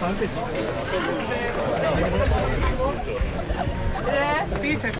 三岁。对，